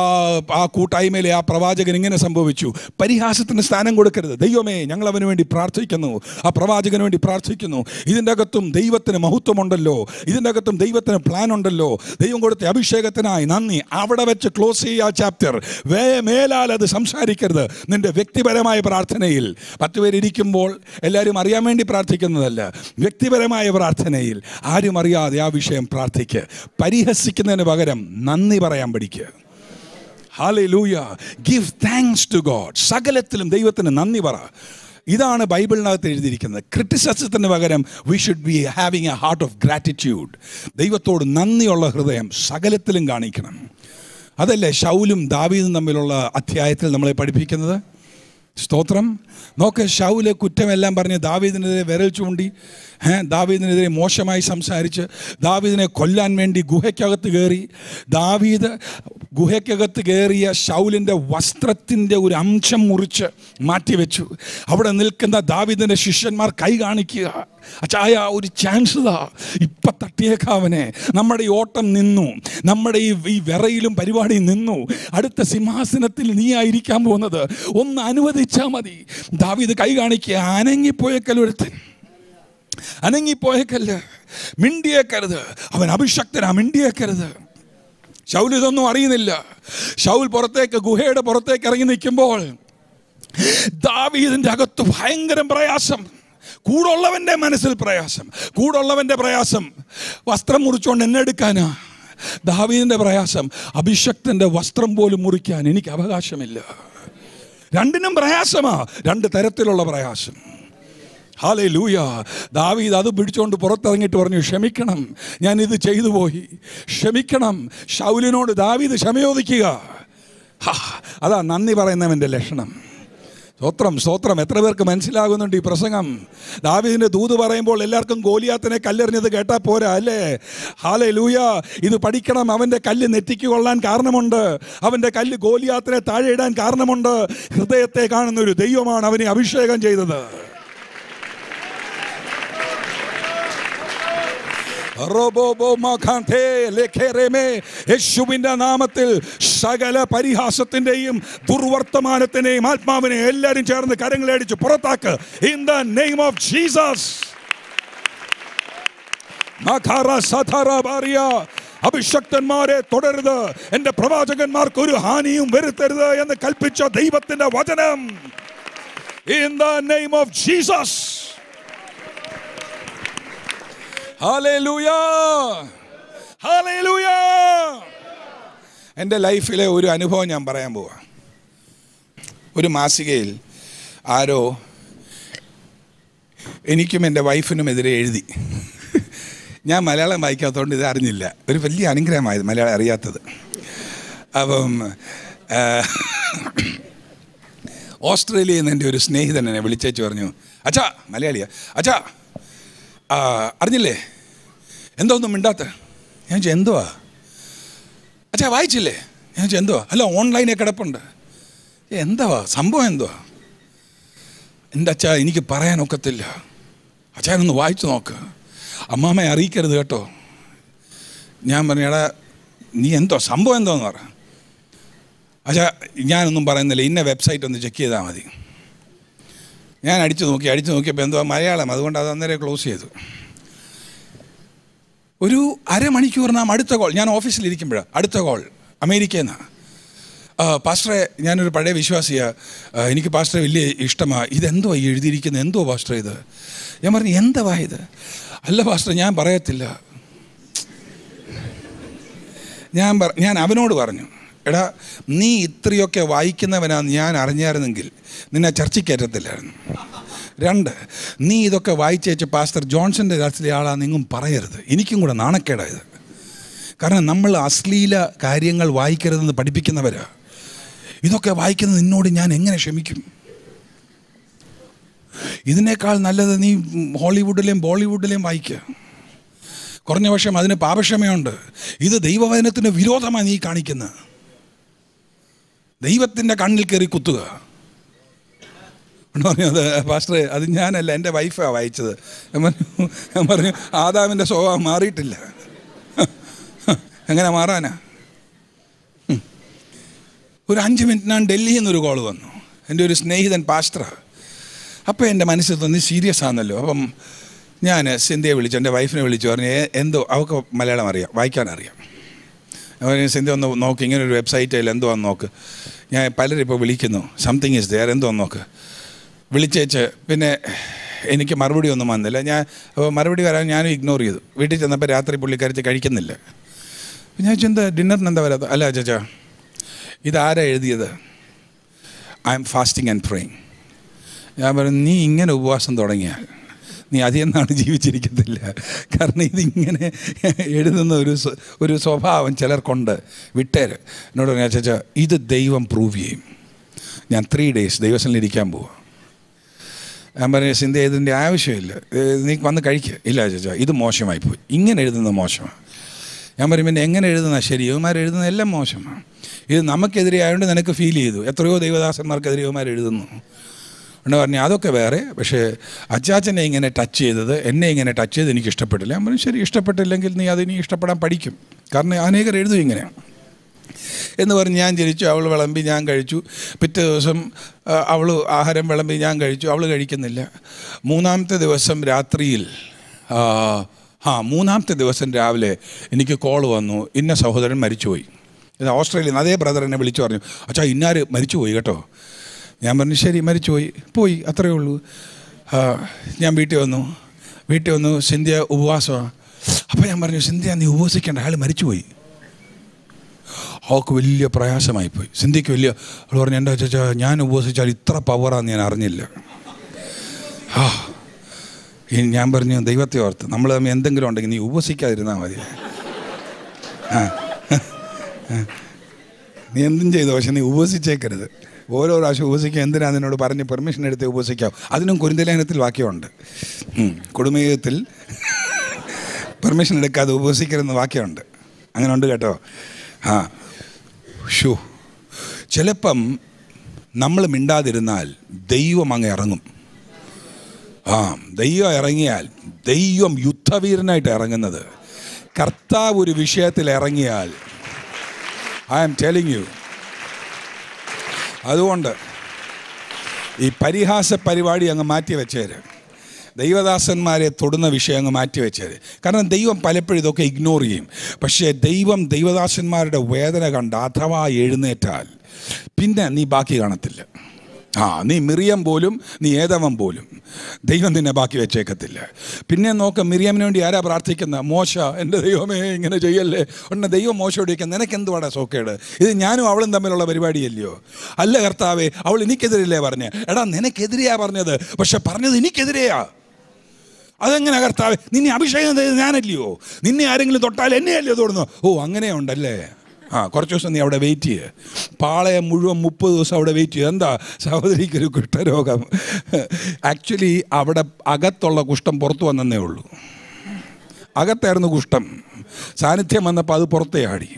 ആ കൂട്ടായ്മയിലെ ആ പ്രവാചകൻ ഇങ്ങനെ സംഭവിച്ചു. പരിഹാസത്തിന് സ്ഥാനം കൊടുക്കരുത്. ദൈവമേ ഞങ്ങൾ അവന് വേണ്ടി പ്രാർത്ഥിക്കുന്നു. ആ പ്രവാചകന് വേണ്ടി പ്രാർത്ഥിക്കുന്നു. ഇതിന്റെ അകത്തും ദൈവത്തിന് മഹത്വമുണ്ടല്ലോ. ഇതിന്റെ അകത്തും ദൈവത്തിന് പ്ലാൻ ഉണ്ടല്ലോ. ദൈവം കൊടുത്ത അഭിഷേകത്തിനായി നന്ദി. അവിടെ വെച്ച് ക്ലോസ് ചെയ്യുക ചാപ്റ്റർ വേ മേലാൽ അത് സംസാരിക്കരുത്. നിന്റെ വ്യക്തിപരമായ പ്രാർത്ഥനയിൽ. പത്ത് പേരിയ്ക്കുമ്പോൾ എല്ലാവരും അറിയാൻ വേണ്ടി പ്രാർത്ഥിക്കുന്നതല്ല. വ്യക്തിപരമായ പ്രാർത്ഥനയിൽ. ആരും അറിയാതെ ആ വിഷയം പ്രാർത്ഥിക്കുക പരിഹസിക്കുന്നതിന് പകരം നന്ദി പറയാൻ പഠിക്കുക ലൂയ ഗിവ് താങ്ക്സ് ടു ഗോഡ് സകലത്തിലും ദൈവത്തിന് നന്ദി പറ. ഇതാണ് ബൈബിളിനകത്ത് എഴുതിയിരിക്കുന്നത്. ക്രിറ്റിസിസത്തിന് പകരം we should be having a heart of gratitude ദൈവത്തോട് നന്ദിയുള്ള ഹൃദയം സകലത്തിലും കാണിക്കണം. അതല്ലേ ഷൗലും ദാവീദും തമ്മിലുള്ള അധ്യായത്തിൽ നമ്മളെ പഠിപ്പിക്കുന്നത്? സ്തോത്രം. നോക്ക് ഷൗൽ കുറ്റമെല്ലാം പറഞ്ഞ് ദാവീദിനെതിരെ വിരൽ ചൂണ്ടി ദാവീദിനെതിരെ മോശമായി സംസാരിച്ച് ദാവീദിനെ കൊല്ലാൻ വേണ്ടി ഗുഹയ്ക്കകത്ത് കയറി ദാവീദ് ഗുഹയ്ക്കകത്ത് കയറിയ ഷൗലിന്റെ വസ്ത്രത്തിന്റെ ഒരു അംശം മുറിച്ച് മാറ്റിവെച്ചു. അവിടെ നിൽക്കുന്ന ദാവീദിന്റെ ശിഷ്യന്മാർ കൈ കാണിക്കുക. അച്ചായ ഒരു ചാൻസ് ഇതാ ഇപ്പം തട്ടിയേക്കാവനെ. നമ്മുടെ ഈ ഓട്ടം നിന്നു. നമ്മുടെ ഈ ഈ വിറയിലും പരിപാടി നിന്നു. അടുത്ത സിംഹാസനത്തിൽ നീ ആയിരിക്കാൻ പോകുന്നത്. ഒന്ന് അനുവദിച്ചാൽ മതി. ദാവീദ് കൈ കാണിക്കുക അനങ്ങിപ്പോയക്കലൊരുത്തൻ അനങ്ങിപ്പോയേക്കല്ല്. മിണ്ടിയേക്കരുത്. അവൻ അഭിഷക്തനാ മിണ്ടിയേക്കരുത്. ഷൗൽ ഇതൊന്നും അറിയുന്നില്ല. ഷൗൽ പുറത്തേക്ക് ഗുഹയുടെ പുറത്തേക്ക് ഇറങ്ങി നിൽക്കുമ്പോൾ ദാവീദിന്റെ അകത്ത് ഭയങ്കര പ്രയാസം. കൂടുള്ളവന്റെ മനസ്സിൽ പ്രയാസം കൂടുള്ളവന്റെ പ്രയാസം. വസ്ത്രം മുറിച്ചുകൊണ്ട് എന്നെ എടുക്കാനാ? ദാവീദിന്റെ പ്രയാസം അഭിഷക്തന്റെ വസ്ത്രം പോലും മുറിക്കാൻ എനിക്ക് അവകാശമില്ല. രണ്ടിനും പ്രയാസമാ രണ്ട് തരത്തിലുള്ള പ്രയാസം. ഹാലേ ലൂയ ദാവീദ് അത് പിടിച്ചുകൊണ്ട് പുറത്തിറങ്ങിയിട്ട് പറഞ്ഞു ക്ഷമിക്കണം ഞാൻ ഇത് ചെയ്തു പോയി. ക്ഷമിക്കണം ഷൗലിനോട് ദാവീദ് ക്ഷമയോദിക്കുക. അതാ നന്ദി പറയുന്നവന്റെ ലക്ഷണം. സ്തോത്രം സ്തോത്രം. എത്ര പേർക്ക് മനസ്സിലാകുന്നുണ്ട് ഈ പ്രസംഗം? ദാവിദിന്റെ ദൂത് പറയുമ്പോൾ എല്ലാവർക്കും ഗോലിയാത്തിനെ കല്ലെറിഞ്ഞത് കേട്ടാൽ പോരാ അല്ലേ? ഹാലെ ലൂയ ഇത് പഠിക്കണം അവന്റെ കല്ല് നെറ്റിക്ക് കൊള്ളാൻ കാരണമുണ്ട്. അവന്റെ കല്ല് ഗോലിയാത്തിനെ താഴെയിടാൻ കാരണമുണ്ട്. ഹൃദയത്തെ കാണുന്ന ഒരു ദൈവമാണ് അവനെ അഭിഷേകം ചെയ്തത്. യേശുവിന്റെ നാമത്തിൽ സകല പരിഹാസത്തിന്റെയും ദുർവർത്തമാനത്തിന്റെയും ആത്മാവിനെ എല്ലാവരും ചേർന്ന് കരങ്ങളടിച്ച് പുറത്താക്ക്. In the name of Jesus. അഭിഷക്തന്മാരെ തുടരുത്. എന്റെ പ്രവാചകന്മാർക്ക് ഒരു ഹാനിയും വരുത്തരുത് എന്ന് കൽപ്പിച്ച ദൈവത്തിന്റെ വചനം. In the name of Jesus hallelujah hallelujah എന്റെ ലൈഫിലെ ഒരു അനുഭവം ഞാൻ പറയാൻ പോവാ. ഒരു മാസികയിൽ ആരോ എനിക്കും എന്റെ വൈഫിനും എതിരെ എഴുതി. ഞാൻ മലയാളം വായിക്കാത്തതുകൊണ്ട് ഇത് അറിഞ്ഞില്ല. ഒരു വലിയ അനുഗ്രഹമായത് മലയാളം അറിയാത്തത്. അപ്പം ഓസ്ട്രേലിയയിൽ നിന്ന് എന്റെ ഒരു സ്നേഹിതൻ എന്നെ വിളിച്ചേച്ച് പറഞ്ഞു അച്ഛാ മലയാളിയാ അച്ഛാ അറിഞ്ഞില്ലേ? എന്തോ ഒന്നും മിണ്ടാത്ത? ഞാൻ ചോദിച്ചു എന്തുവാ? അച്ഛാ വായിച്ചില്ലേ? ഞാൻ ചോദിച്ചു എന്തുവാ? അല്ല ഓൺലൈനിൽ കിടപ്പുണ്ട്. "ഏ, എന്തുവാ? സംഭവം എന്തുവാ? എന്റെ അച്ഛാ എനിക്ക് പറയാനൊക്കത്തില്ല അച്ഛനൊന്ന് വായിച്ചു നോക്ക്. അമ്മാമ്മയെ അറിയിക്കരുത് കേട്ടോ. ഞാൻ പറഞ്ഞു എടാ നീ എന്തോ സംഭവം എന്തോന്ന് പറ. അച്ഛാ ഞാനൊന്നും പറയുന്നില്ല. ഇന്ന വെബ്സൈറ്റ് ഒന്ന് ചെക്ക് ചെയ്താൽ മതി. ഞാൻ അടിച്ചു നോക്കി അടിച്ചു നോക്കിയപ്പോൾ എന്തോ മലയാളം. അതുകൊണ്ട് അത് അന്നേരം ക്ലോസ് ചെയ്തു. ഒരു അരമണിക്കൂറിനാം അടുത്ത കോൾ ഞാൻ ഓഫീസിലിരിക്കുമ്പോഴാണ് അടുത്ത കോൾ അമേരിക്കയിൽ നിന്നാണ് പാസ്റ്ററെ ഞാനൊരു പഴയ വിശ്വാസിയാണ് എനിക്ക് പാസ്റ്ററെ വലിയ ഇഷ്ടമാണ് ഇതെന്തോ എഴുതിയിരിക്കുന്നത് എന്തോ പാസ്റ്റർ ഇത്? ഞാൻ പറഞ്ഞു എന്തുവാ ഇത്? അല്ല പാസ്റ്റർ ഞാൻ പറയത്തില്ല. ഞാൻ പറ ഞാൻ അവനോട് പറഞ്ഞു എടാ നീ ഇത്രയൊക്കെ വായിക്കുന്നവനാന്ന് ഞാൻ അറിഞ്ഞായിരുന്നെങ്കിൽ നിന്നെ ചർച്ചയ്ക്ക് കയറ്റത്തില്ലായിരുന്നു രണ്ട് നീ ഇതൊക്കെ വായിച്ചേച്ച് പാസ്റ്റർ ജോൺസന്റെ ചർച്ചിലെ നിങ്ങും പറയരുത്. എനിക്കും കൂടെ നാണക്കേടായത് കാരണം നമ്മൾ അശ്ലീല കാര്യങ്ങൾ വായിക്കരുതെന്ന് പഠിപ്പിക്കുന്നവരാ. ഇതൊക്കെ വായിക്കുന്നത് നിന്നോട് ഞാൻ എങ്ങനെ ക്ഷമിക്കും? ഇതിനേക്കാൾ നല്ലത് നീ ഹോളിവുഡിലെയും ബോളിവുഡിലെയും വായിക്കുക. കുറഞ്ഞ പക്ഷം അതിന് പാപക്ഷമയുണ്ട്. ഇത് ദൈവവചനത്തിന് വിരോധമാണ് നീ കാണിക്കുന്നത് ദൈവത്തിന്റെ കണ്ണിൽ കയറി കുത്തുക. എന്ന് പറഞ്ഞു അത് പാസ്റ്റർ അത് ഞാനല്ല എന്റെ വൈഫാണ് വായിച്ചത്. ഞാൻ പറഞ്ഞു ആദാമിന്റെ സ്വഭാവം മാറിയിട്ടില്ല. എങ്ങനെ മാറാനാ? ഒരു അഞ്ച് മിനിറ്റിനാണ് ഡൽഹിയിൽ നിന്നൊരു കോൾ വന്നു. എന്റെ ഒരു സ്നേഹിതൻ പാസ്റ്റർ അപ്പോൾ എന്റെ മനസ്സിൽ തോന്നി സീരിയസ് ആണല്ലോ. അപ്പം ഞാൻ സിന്ധ്യയെ വിളിച്ചു എന്റെ വൈഫിനെ വിളിച്ചു പറഞ്ഞു എന്തോ അവൾക്ക് മലയാളം അറിയാം വായിക്കാൻ അറിയാം. അവന് സിന്ധ്യ ഒന്ന് നോക്ക് ഇങ്ങനെ ഒരു വെബ്സൈറ്റിൽ എന്തോ നോക്ക്. ഞാൻ പലരും ഇപ്പോൾ വിളിക്കുന്നു സംതിങ് ഇസ് ദയർ എന്തോ നോക്ക്. വിളിച്ചേച്ച് പിന്നെ എനിക്ക് മറുപടി ഒന്നും വന്നില്ല. ഞാൻ മറുപടി വരാൻ ഞാനും ഇഗ്നോർ ചെയ്തു. വീട്ടിൽ ചെന്നപ്പോൾ രാത്രി പുള്ളിക്കാരത്തി കഴിക്കുന്നില്ല. ഞാൻ ചെന്താ ഡിന്നറിന് എന്താ വരാത്ത? അല്ല ചേച്ചാ ഇതാരാ എഴുതിയത്? I am fasting and praying ഞാൻ പറഞ്ഞു നീ ഇങ്ങനെ ഉപവാസം തുടങ്ങിയാൽ നീ നാൾ ജീവിച്ചിരിക്കത്തില്ല. കാരണം ഇതിങ്ങനെ എഴുതുന്ന ഒരു ഒരു സ്വഭാവം ചിലർക്കുണ്ട്. വിട്ടേര്. എന്നോട് പറഞ്ഞാൽ ചേച്ചാ ഇത് ദൈവം പ്രൂവ് ചെയ്യും. ഞാൻ ത്രീ ഡേയ്സ് ദൈവസ്ഥലിൽ ഇരിക്കാൻ പോവാം. ഞാൻ പറഞ്ഞു സിന്ധ ഇതിന്റെ ആവശ്യമില്ല. നീ വന്ന് കഴിക്കുക ഇല്ല ചേച്ചാ ഇത് മോശമായി പോയി. ഇങ്ങനെ എഴുതുന്നത് മോശമാണ്. ഞാൻ പറയും പിന്നെ എങ്ങനെ എഴുതുന്ന ശരി? യുവമാർ എഴുതുന്ന എല്ലാം മോശമാണ്. ഇത് നമുക്കെതിരെ ആയതുകൊണ്ട് നിനക്ക് ഫീൽ ചെയ്തു. എത്രയോ ദൈവദാസന്മാർക്കെതിരെ യുവമാർ എഴുതുന്നു. എന്ന് പറഞ്ഞു അതൊക്കെ വേറെ. പക്ഷേ അച്ചാച്ചനെ ഇങ്ങനെ ടച്ച് ചെയ്തത് എന്നെ ഇങ്ങനെ ടച്ച് ചെയ്ത് എനിക്ക് ഇഷ്ടപ്പെട്ടില്ല ഞാൻ പറഞ്ഞു ശരി ഇഷ്ടപ്പെട്ടില്ലെങ്കിൽ നീ അതിനി ഇഷ്ടപ്പെടാൻ പഠിക്കും. കാരണം അനേകർ എഴുതും ഇങ്ങനെ എന്ന് പറഞ്ഞ് ഞാൻ ജനിച്ചു അവൾ വിളമ്പി ഞാൻ കഴിച്ചു. പിറ്റേ ദിവസം അവൾ ആഹാരം വിളമ്പി ഞാൻ കഴിച്ചു അവൾ കഴിക്കുന്നില്ല. മൂന്നാമത്തെ ദിവസം രാത്രിയിൽ ആ, മൂന്നാമത്തെ ദിവസം രാവിലെ എനിക്ക് കോൾ വന്നു. ഇന്ന സഹോദരൻ മരിച്ചുപോയി. ഇത് ഓസ്ട്രേലിയയിൽ നിന്ന് അതേ ബ്രദർ എന്നെ വിളിച്ചു പറഞ്ഞു അച്ഛാ ഇന്നാര് മരിച്ചുപോയി കേട്ടോ? ഞാൻ പറഞ്ഞു ശരി മരിച്ചുപോയി. പോയി അത്രയേ ഉള്ളൂ. ഞാൻ വീട്ടിൽ വന്നു. വീട്ടിൽ വന്നു സിന്ധ്യ ഉപവാസമാണ് അപ്പോൾ ഞാൻ പറഞ്ഞു സിന്ധ്യ നീ ഉപവസിക്കേണ്ട അയാൾ മരിച്ചുപോയി. അവൾക്ക് വലിയ പ്രയാസമായിപ്പോയി സിന്ധിക്ക് വലിയ അവൾ പറഞ്ഞു എന്റെ ചേച്ചാ ഞാൻ ഉപസിച്ചാൽ ഇത്ര പവറാന്ന് ഞാൻ അറിഞ്ഞില്ല. ആ ഇനി ഞാൻ പറഞ്ഞു ദൈവത്തെ ഓർത്ത് നമ്മൾ തമ്മിൽ എന്തെങ്കിലും ഉണ്ടെങ്കിൽ നീ ഉപസിക്കാതിരുന്നാൽ മതി. ആ. നീ എന്തും ചെയ്തു പക്ഷെ നീ ഉപസിച്ചേക്കരുത്. ഓരോ പ്രാവശ്യം ഉപസിക്കുക എന്തിനാ നിന്നോട് പറഞ്ഞ് പെർമിഷൻ എടുത്ത് ഉപസിക്കാം. അതിനും കുരുന്തലേഖനത്തിൽ വാക്യമുണ്ട്. ഉം. പെർമിഷൻ എടുക്കാതെ ഉപസിക്കരുതെന്ന് വാക്യമുണ്ട്. അങ്ങനെ ഉണ്ട് കേട്ടോ. ആ. ഷോ ചിലപ്പം നമ്മൾ മിണ്ടാതിരുന്നാൽ ദൈവം അങ്ങ് ഇറങ്ങും. ആ ദൈവം ഇറങ്ങിയാൽ ദൈവം യുദ്ധവീരനായിട്ട് ഇറങ്ങുന്നത്. കർത്താവ് ഒരു വിഷയത്തിൽ ഇറങ്ങിയാൽ ഐ ആം ടെലിങ് യു അതുകൊണ്ട് ഈ പരിഹാസ പരിപാടി അങ്ങ് മാറ്റി വെച്ചേര്. ദൈവദാസന്മാരെ തൊടുന്ന വിഷയം അങ്ങ് മാറ്റിവെച്ചത് കാരണം ദൈവം പലപ്പോഴും ഇതൊക്കെ ഇഗ്നോർ ചെയ്യും. പക്ഷേ ദൈവം ദൈവദാസന്മാരുടെ വേദന കണ്ട് അഥവാ എഴുന്നേറ്റാൽ പിന്നെ നീ ബാക്കി കാണത്തില്ല. ആ നീ മിറിയം പോലും നീ ഏതവൻ പോലും ദൈവം നിന്നെ ബാക്കി വെച്ചേക്കത്തില്ല. പിന്നെ നോക്ക മിറിയമിന് വേണ്ടി ആരാ പ്രാർത്ഥിക്കുന്നത് മോശ എന്റെ ദൈവമേ ഇങ്ങനെ ചെയ്യല്ലേ? ഉടനെ ദൈവം മോശയോട് ചോദിക്കാം നിനക്ക് എന്തുവാടാ സോക്കേട്? ഇത് ഞാനും അവളും തമ്മിലുള്ള പരിപാടിയല്ലയോ? അല്ല കർത്താവേ അവൾ എനിക്കെതിരല്ലേ പറഞ്ഞേ? എടാ നിനക്കെതിരെയാ പറഞ്ഞത്. പക്ഷെ പറഞ്ഞത് എനിക്കെതിരെയാ. അതെങ്ങനെ കർത്താവ്? നിന്നെ അഭിഷേകം ചെയ്ത് ഞാനല്ലയോ? നിന്നെ ആരെങ്കിലും തൊട്ടാൽ എന്നെയല്ലയോ തൊടുന്നു ഓ അങ്ങനെ ഉണ്ടല്ലേ? ആ കുറച്ച് ദിവസം നീ അവിടെ വെയിറ്റ് ചെയ്യുക പാളയം മുഴുവൻ മുപ്പത് ദിവസം അവിടെ വെയിറ്റ് ചെയ്യുക എന്താ? സഹോദരിക്കൊരു കുഷ്ഠരോഗം. ആക്ച്വലി അവിടെ അകത്തുള്ള കുഷ്ഠം പുറത്തു വന്നേ ഉള്ളൂ. അകത്തായിരുന്നു കുഷ്ഠം. സാന്നിധ്യം വന്നപ്പോൾ അത് പുറത്തേ ആടി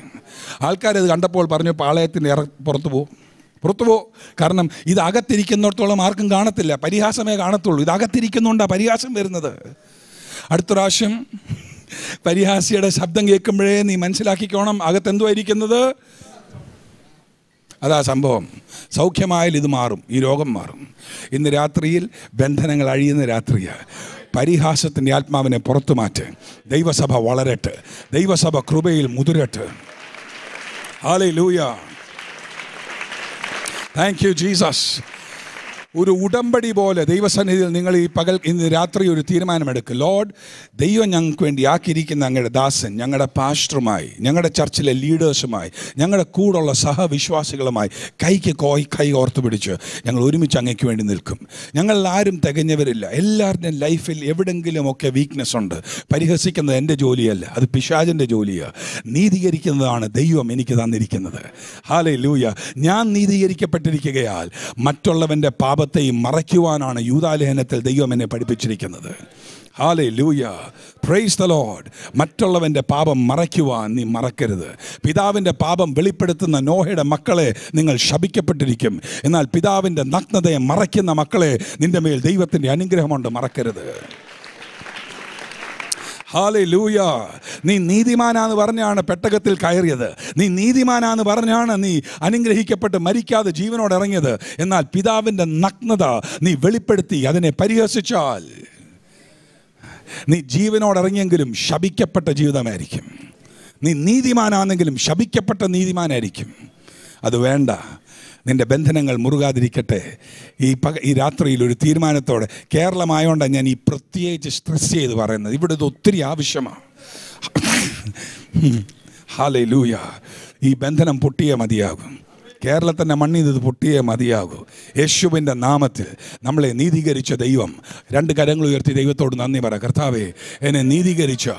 ആൾക്കാരത് കണ്ടപ്പോൾ പറഞ്ഞു പാളയത്തിന്റെ ഇറ പുറത്തു പോകും പുറത്തു പോ കാരണം ഇത് അകത്തിരിക്കുന്നിടത്തോളം ആർക്കും കാണത്തില്ല. പരിഹാസമേ കാണത്തുള്ളൂ. ഇത് പരിഹാസം വരുന്നത്. അടുത്ത പ്രാവശ്യം പരിഹാസിയുടെ ശബ്ദം കേൾക്കുമ്പോഴേ നീ മനസ്സിലാക്കിക്കോണം അകത്തെന്തുവാ ഇരിക്കുന്നത്? അതാ സംഭവം. സൗഖ്യമായാൽ ഇത് മാറും. ഈ രോഗം മാറും. ഇന്ന് രാത്രിയിൽ ബന്ധനങ്ങൾ അഴിയുന്ന രാത്രിയാണ് പരിഹാസത്തിന്റെ ആത്മാവിനെ പുറത്തു മാറ്റ്. ദൈവസഭ വളരട്ടെ. ദൈവസഭ കൃപയിൽ മുതിരട്ടെ. ആലേ ലൂയ താങ്ക് യു ജീസസ് ഒരു ഉടമ്പടി പോലെ ദൈവസന്നിധിയിൽ നിങ്ങൾ ഈ പകൽ ഇന്ന് രാത്രി ഒരു തീരുമാനമെടുക്കും. ലോഡ് ദൈവം ഞങ്ങൾക്ക് വേണ്ടി ആക്കിയിരിക്കുന്ന ഞങ്ങളുടെ ദാസൻ ഞങ്ങളുടെ പാസ്റ്ററുമായി ഞങ്ങളുടെ ചർച്ചിലെ ലീഡേഴ്സുമായി ഞങ്ങളുടെ കൂടുള്ള സഹവിശ്വാസികളുമായി കൈക്ക് കോയ് കൈ ഓർത്ത് പിടിച്ച് ഞങ്ങൾ ഒരുമിച്ച് അങ്ങയ്ക്ക് വേണ്ടി നിൽക്കും. ഞങ്ങൾ ആരും തികഞ്ഞവരില്ല. എല്ലാവരുടെയും ലൈഫിൽ എവിടെങ്കിലുമൊക്കെ വീക്ക്നെസ് ഉണ്ട്. പരിഹസിക്കുന്നത് എന്റെ ജോലിയല്ല അത് പിശാജിന്റെ ജോലിയാണ് നീതീകരിക്കുന്നതാണ് ദൈവം എനിക്ക് തന്നിരിക്കുന്നത്. ഹാലേ ലൂയ ഞാൻ നീതീകരിക്കപ്പെട്ടിരിക്കുകയാൽ മറ്റുള്ളവന്റെ പാപത്തെയും മറയ്ക്കുവാനാണ് യൂതാലേഖനത്തിൽ ദൈവം എന്നെ പഠിപ്പിച്ചിരിക്കുന്നത്. ഹാലേ ലൂയ പ്രൈസ് ദ ലോഡ് മറ്റുള്ളവന്റെ പാപം മറയ്ക്കുവാൻ നീ മറക്കരുത്. പിതാവിന്റെ പാപം വെളിപ്പെടുത്തുന്ന നോഹയുടെ മക്കളെ നിങ്ങൾ ശപിക്കപ്പെട്ടിരിക്കും. എന്നാൽ പിതാവിന്റെ നഗ്നതയെ മറയ്ക്കുന്ന മക്കളെ നിന്റെ മേൽ ദൈവത്തിന്റെ അനുഗ്രഹമുണ്ട് മറക്കരുത്. ഹാലേ ലൂയ നീ നീതിമാനാന്ന് പറഞ്ഞാണ് പെട്ടകത്തിൽ കയറിയത്. നീ നീതിമാനാന്ന് പറഞ്ഞാണ് നീ അനുഗ്രഹിക്കപ്പെട്ട് മരിക്കാതെ ജീവനോട് ഇറങ്ങിയത്. എന്നാൽ പിതാവിന്റെ നഗ്നത നീ വെളിപ്പെടുത്തി അതിനെ പരിഹസിച്ചാൽ നീ ജീവനോട് ഇറങ്ങിയെങ്കിലും ശപിക്കപ്പെട്ട ജീവിതമായിരിക്കും. നീ നീതിമാനാണെങ്കിലും ശപിക്കപ്പെട്ട നീതിമാനായിരിക്കും. അത് വേണ്ട. നിന്റെ ബന്ധനങ്ങൾ മുറുകാതിരിക്കട്ടെ. ഈ പക ഈ രാത്രിയിൽ ഒരു തീരുമാനത്തോടെ കേരളമായോണ്ടാണ് ഞാൻ ഈ പ്രത്യേകിച്ച് സ്ട്രെസ് ചെയ്ത് പറയുന്നത്. ഇവിടെ ഇത് ഒത്തിരി ആവശ്യമാണ് ഹാലേ ലൂയ ഈ ബന്ധനം പൊട്ടിയേ മതിയാകും. കേരളത്തിന്റെ മണ്ണിൽ ഇത് പൊട്ടിയേ മതിയാകൂ. യേശുവിന്റെ നാമത്തിൽ നമ്മളെ നീതീകരിച്ച ദൈവം രണ്ട് കരങ്ങൾ ഉയർത്തി ദൈവത്തോട് നന്ദി പറ. കർത്താവേ എന്നെ നീതീകരിച്ച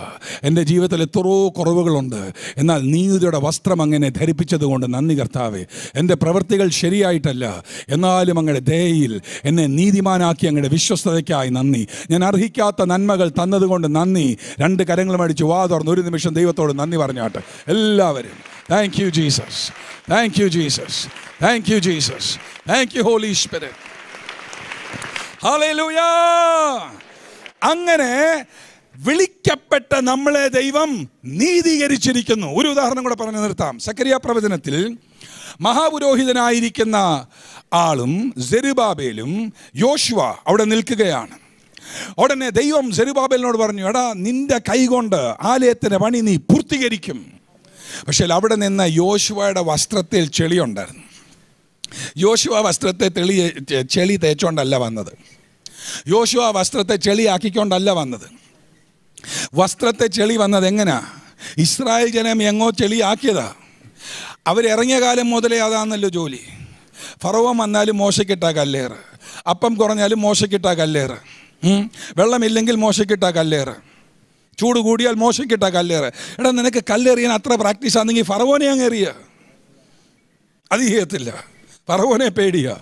എന്റെ ജീവിതത്തിൽ എത്രയോ കുറവുകളുണ്ട്. എന്നാൽ നീതിയുടെ വസ്ത്രം അങ്ങനെ ധരിപ്പിച്ചതുകൊണ്ട് നന്ദി കർത്താവേ. എന്റെ പ്രവൃത്തികൾ ശരിയായിട്ടല്ല. എന്നാലും അങ്ങയുടെ ദയയിൽ എന്നെ നീതിമാനാക്കി അങ്ങയുടെ വിശ്വസ്തതയ്ക്കായി നന്ദി. ഞാൻ അർഹിക്കാത്ത നന്മകൾ തന്നതുകൊണ്ട് നന്ദി. രണ്ട് കരങ്ങളും അടിച്ച് വാ തുറന്ന് ഒരു നിമിഷം ദൈവത്തോട് നന്ദി പറഞ്ഞാട്ടെ. എല്ലാവരും thank you, Jesus. Thank you, Jesus. Thank you, Jesus. Thank you, Holy Spirit. Hallelujah. അങ്ങനെ വിളിക്കപ്പെട്ട നമ്മളെ ദൈവം നീതീകരിച്ചിരിക്കുന്നു ഒരു ഉദാഹരണം കൂടെ പറഞ്ഞു നിർത്താം സക്രിയ പ്രവചനത്തിൽ മഹാപുരോഹിതനായിരിക്കുന്ന ആളും സെരുബാബേലും യോശുവ അവിടെ നിൽക്കുകയാണ് ഉടനെ ദൈവം സെരുബാബേലിനോട് പറഞ്ഞു എടാ നിന്റെ കൈകൊണ്ട് ആലയത്തിന്റെ പണി നീ പൂർത്തീകരിക്കും പക്ഷേ അവിടെ നിന്ന് യോശുവയുടെ വസ്ത്രത്തിൽ ചെളിയുണ്ടായിരുന്നു യോശുവ വസ്ത്രത്തെ തെളി ചെളി തേച്ചുകൊണ്ടല്ല വന്നത്. യോശുവ വസ്ത്രത്തെ ചെളിയാക്കിക്കൊണ്ടല്ല വന്നത്. വസ്ത്രത്തെ ചെളി വന്നത് എങ്ങനെയാ ഇസ്രായേൽ ജനം എങ്ങോ ചെളിയാക്കിയതാ. അവരിറങ്ങിയ കാലം മുതലേ അതാണല്ലോ ജോലി. ഫറവം വന്നാലും മോശക്കിട്ടാ കല്ലേറ്. അപ്പം കുറഞ്ഞാലും മോശക്കിട്ടാ കല്ലേറ്. വെള്ളമില്ലെങ്കിൽ മോശക്കിട്ടാ കല്ലേറ്. ചൂട് കൂടിയാൽ മോശക്കിട്ടാ കല്ലേറ്. എടാ നിനക്ക് കല്ലെറിയാൻ അത്ര പ്രാക്ടീസ് ആണെങ്കിൽ ഫറവോനെ അങ്ങ് എറിയ. അത് ചെയ്യത്തില്ല. ഫറവോനെ പേടിയ.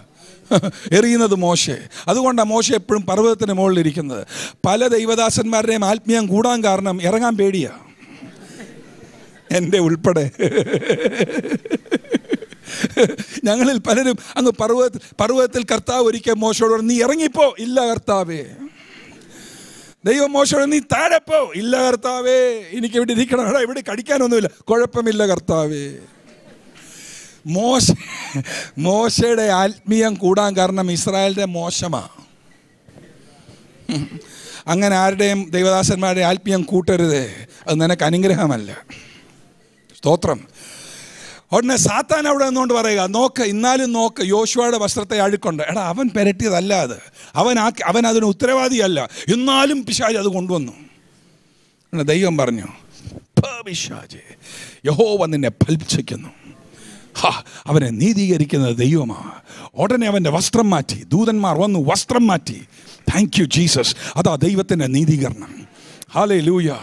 എറിയുന്നത് മോശേ. അതുകൊണ്ടാണ് മോശ എപ്പോഴും പർവതത്തിന് മുകളിലിരിക്കുന്നത് പല ദൈവദാസന്മാരുടെയും ആത്മീയം കൂടാൻ കാരണം ഇറങ്ങാൻ പേടിയാ. എന്റെ ഉൾപ്പെടെ. ഞങ്ങളിൽ പലരും അങ്ങ് പർവത പർവതത്തിൽ കർത്താവ് ഒരിക്കൽ മോശയോട് നീ ഇറങ്ങിപ്പോ. ഇല്ല കർത്താവേ. ദൈവം മോശം നീ താഴെപ്പോ ഇല്ല കർത്താവേ. എനിക്ക് ഇവിടെ ഇരിക്കണം. എടാ ഇവിടെ കടിക്കാനൊന്നുമില്ല. കുഴപ്പമില്ല കർത്താവേ. മോശ മോശയുടെ ആത്മീയം കൂടാൻ കാരണം ഇസ്രായേലിന്റെ മോശമാ. അങ്ങനെ ആരുടെയും ദൈവദാസന്മാരുടെ ആത്മീയം കൂട്ടരുത്. അത് നിനക്ക് അനുഗ്രഹമല്ല. സ്തോത്രം. ഉടനെ സാത്താൻ അവിടെ നിന്നുകൊണ്ട് പറയുക നോക്ക് ഇന്നാലും നോക്ക് യോശുവയുടെ വസ്ത്രത്തെ അഴുക്കുണ്ട്. എടാ അവൻ പെരട്ടിയതല്ല അത്. അവൻ ആ അവൻ അതിന് ഉത്തരവാദിയല്ല. എന്നാലും പിശാജ് അത് കൊണ്ടുവന്നു. ദൈവം പറഞ്ഞു "പോ പിശാചേ യഹോവ നിന്നെ ഫലിപ്പിക്കുന്നു ഹാ അവനെ നീതീകരിക്കുന്നത് ദൈവമാണ് ഉടനെ അവന്റെ വസ്ത്രം മാറ്റി. ദൂതന്മാർ വന്നു വസ്ത്രം മാറ്റി. താങ്ക് യു ജീസസ് അതാ ദൈവത്തിന്റെ നീതീകരണം. ഹാലേ ലൂയ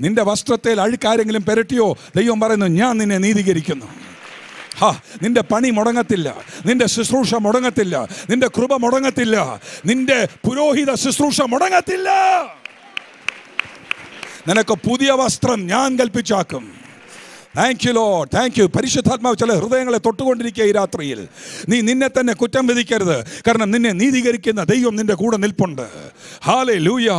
നിന്റെ വസ്ത്രത്തിൽ അഴുക്കാരെങ്കിലും പെരട്ടിയോ? ദൈവം പറയുന്നു ഞാൻ നിന്നെ നീതീകരിക്കുന്നു. ഹാ നിന്റെ പണി മുടങ്ങത്തില്ല. നിന്റെ ശുശ്രൂഷ മുടങ്ങത്തില്ല. നിന്റെ കൃപ മുടങ്ങത്തില്ല. നിന്റെ പുരോഹിത ശുശ്രൂഷ മുടങ്ങത്തില്ല. നിനക്ക് പുതിയ വസ്ത്രം ഞാൻ കൽപ്പിച്ചാക്കും. Thank you Lord thank you പരിശുദ്ധാത്മാവ് ചില ഹൃദയങ്ങളെ തൊട്ടുകൊണ്ടിരിക്കുക ഈ രാത്രിയിൽ. നീ നിന്നെ തന്നെ കുറ്റം വിധിക്കരുത്. കാരണം നിന്നെ നീതീകരിക്കുന്ന ദൈവം നിന്റെ കൂടെ നിൽപ്പുണ്ട്. ഹാലേ ലൂയ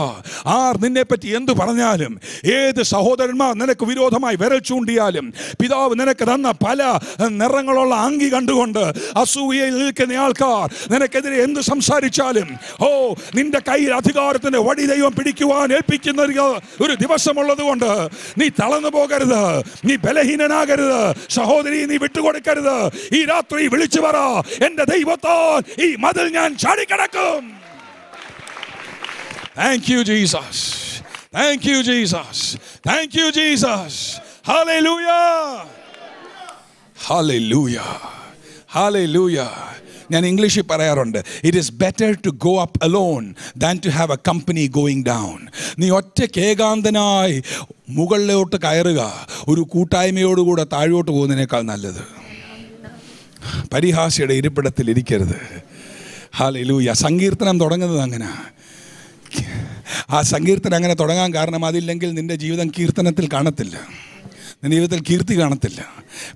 ആർ നിന്നെപ്പറ്റി എന്തു പറഞ്ഞാലും ഏത് സഹോദരന്മാർ നിനക്ക് വിരോധമായി വിരൽ ചൂണ്ടിയാലും പിതാവ് നിനക്ക് തന്ന പല നിറങ്ങളുള്ള അങ്കി കണ്ടുകൊണ്ട് അസൂയയിൽ നിൽക്കുന്ന ആൾക്കാർ നിനക്കെതിരെ എന്ത് സംസാരിച്ചാലും ഓ നിന്റെ കയ്യിൽ അധികാരത്തിന്റെ വടി ദൈവം പിടിക്കുവാൻ ഏൽപ്പിക്കുന്ന ഒരു- ദിവസമുള്ളത് കൊണ്ട് നീ തളർന്നു പോകരുത്. നീ ബലഹീന ബലഹീനനാകരുത്. സഹോദരി നീ വിട്ടുകൊടുക്കരുത്. ഈ രാത്രി വിളിച്ചു പറ. എന്റെ ദൈവത്താൽ ഈ മതിൽ ഞാൻ ചാടിക്കിടക്കും. Thank you Jesus thank you Jesus thank you Jesus hallelujah ഹാലേ ഹല്ലേലൂയ ഞാൻ ഇംഗ്ലീഷിൽ പറയാറുണ്ട് it is better to go up alone than to have a company going down നീ ഒറ്റയ്ക്ക് ഏകാന്തനായി മുകളിലോട്ട് കയറുക ഒരു കൂട്ടായ്മയോടുകൂടെ താഴോട്ട് പോകുന്നതിനേക്കാൾ നല്ലത്. പരിഹാസിയുടെ ഇരിപ്പിടത്തിൽ ഇരിക്കരുത്. ഹാലൂയ സങ്കീർത്തനം തുടങ്ങുന്നത് അങ്ങനെ. ആ സങ്കീർത്തനം അങ്ങനെ തുടങ്ങാൻ കാരണം അതില്ലെങ്കിൽ നിന്റെ ജീവിതം കീർത്തനത്തിൽ കാണത്തില്ല. നിന്റെ ജീവിതത്തിൽ കീർത്തി കാണത്തില്ല.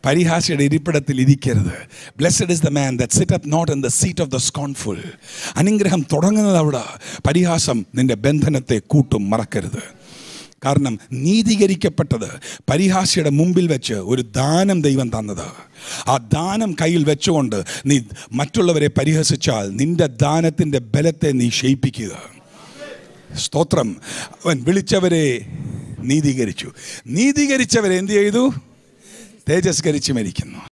പരിഹാസിയുടെ ഇരിപ്പിടത്തിൽ ഇരിക്കരുത്. Blessed is the man that sit up not in the seat of the scornful അനുഗ്രഹം തുടങ്ങുന്നത് അവിടെ. പരിഹാസം നിന്റെ ബന്ധനത്തെ കൂട്ടും മറക്കരുത്. കാരണം നീതീകരിക്കപ്പെട്ടത് പരിഹാസിയുടെ മുമ്പിൽ വെച്ച് ഒരു ദാനം ദൈവം തന്നത്. ആ ദാനം കയ്യിൽ വെച്ചുകൊണ്ട് നീ മറ്റുള്ളവരെ പരിഹസിച്ചാൽ നിന്റെ ദാനത്തിന്റെ ബലത്തെ നീ ക്ഷയിപ്പിക്കുക സ്തോത്രം. അവൻ വിളിച്ചവരെ നീതീകരിച്ചു. നീതീകരിച്ചവരെ എന്ത് ചെയ്തു? തേജസ്കരിച്ച് മരിക്കുന്നു.